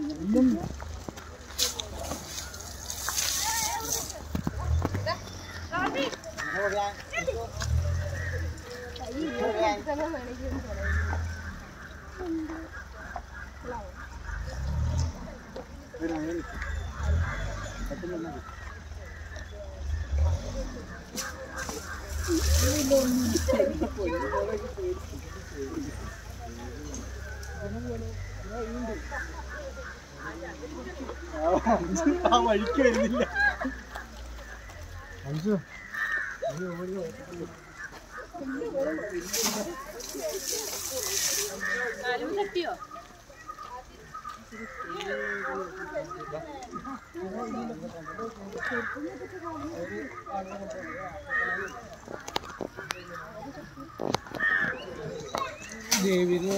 Nhâm. Thank you. ആ വഴിക്ക് വരുന്നില്ല അഞ്ചു ദേവിന്